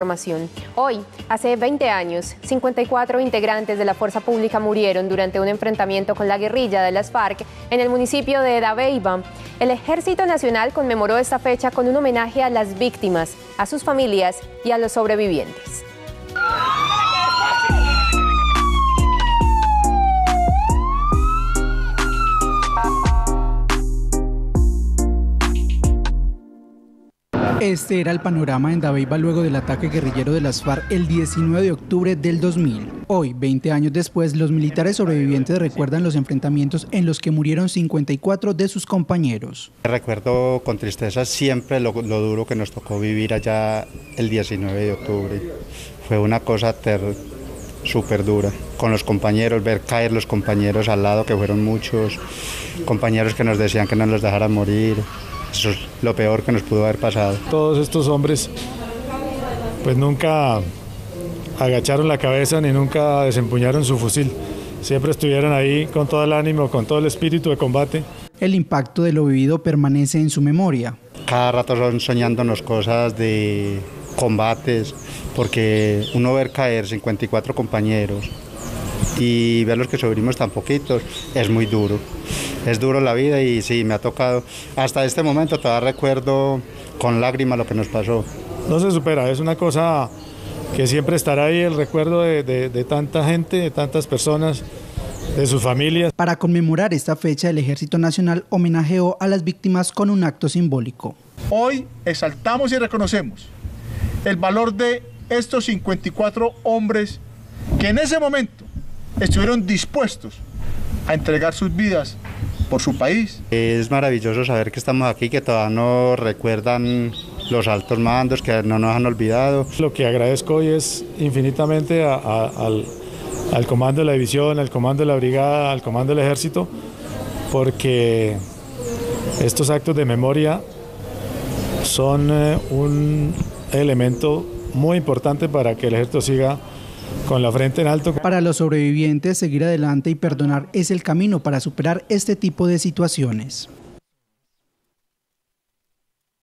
Información. Hoy, hace 20 años, 54 integrantes de la fuerza pública murieron durante un enfrentamiento con la guerrilla de las FARC en el municipio de Dabeiba. El Ejército Nacional conmemoró esta fecha con un homenaje a las víctimas, a sus familias y a los sobrevivientes. Este era el panorama en Dabeiba luego del ataque guerrillero de las FARC el 19 de octubre del 2000. Hoy, 20 años después, los militares sobrevivientes recuerdan los enfrentamientos en los que murieron 54 de sus compañeros. Recuerdo con tristeza siempre lo, duro que nos tocó vivir allá el 19 de octubre. Fue una cosa súper dura. Con los compañeros, ver caer los compañeros al lado, que fueron muchos, compañeros que nos decían que no los dejaran morir. Eso es lo peor que nos pudo haber pasado. Todos estos hombres pues nunca agacharon la cabeza ni nunca desempuñaron su fusil. Siempre estuvieron ahí con todo el ánimo, con todo el espíritu de combate. El impacto de lo vivido permanece en su memoria. Cada rato son soñándonos cosas de combates, porque uno ver caer 54 compañeros y ver los que sobrevivimos tan poquitos es muy duro es duro la vida y sí, me ha tocado. Hasta este momento todavía recuerdo con lágrimas lo que nos pasó. No se supera, es una cosa que siempre estará ahí, el recuerdo de, tanta gente, de tantas personas, de sus familias. Para conmemorar esta fecha, el Ejército Nacional homenajeó a las víctimas con un acto simbólico. Hoy exaltamos y reconocemos el valor de estos 54 hombres que en ese momento estuvieron dispuestos a entregar sus vidas por su país. Es maravilloso saber que estamos aquí, que todavía nos recuerdan los altos mandos, que no nos han olvidado. Lo que agradezco hoy es infinitamente al, al comando de la división, al comando de la brigada, al comando del ejército, porque estos actos de memoria son eh, un elemento muy importante para que el ejército siga con la frente en alto. Para los sobrevivientes, seguir adelante y perdonar es el camino para superar este tipo de situaciones.